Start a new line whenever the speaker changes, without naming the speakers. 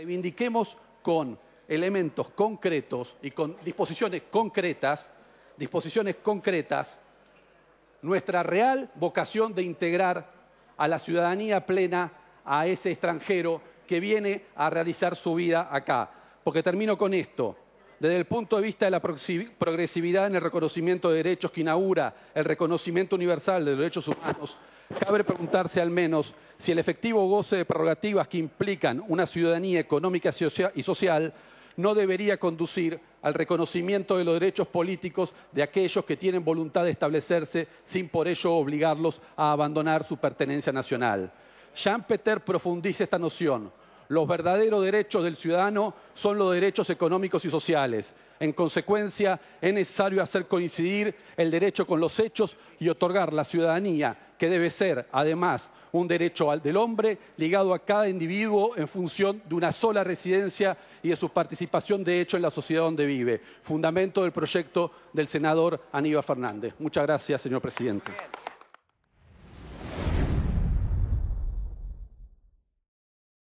Reivindiquemos con elementos concretos y con disposiciones concretas, disposiciones concretas, nuestra real vocación de integrar a la ciudadanía plena a ese extranjero que viene a realizar su vida acá. Porque termino con esto. Desde el punto de vista de la progresividad en el reconocimiento de derechos que inaugura el reconocimiento universal de los derechos humanos, cabe preguntarse al menos si el efectivo goce de prerrogativas que implican una ciudadanía económica y social no debería conducir al reconocimiento de los derechos políticos de aquellos que tienen voluntad de establecerse sin por ello obligarlos a abandonar su pertenencia nacional. Jean Peter profundiza esta noción. Los verdaderos derechos del ciudadano son los derechos económicos y sociales. En consecuencia, es necesario hacer coincidir el derecho con los hechos y otorgar la ciudadanía, que debe ser, además, un derecho del hombre ligado a cada individuo en función de una sola residencia y de su participación de hecho en la sociedad donde vive. Fundamento del proyecto del senador Aníbal Fernández. Muchas gracias, señor presidente.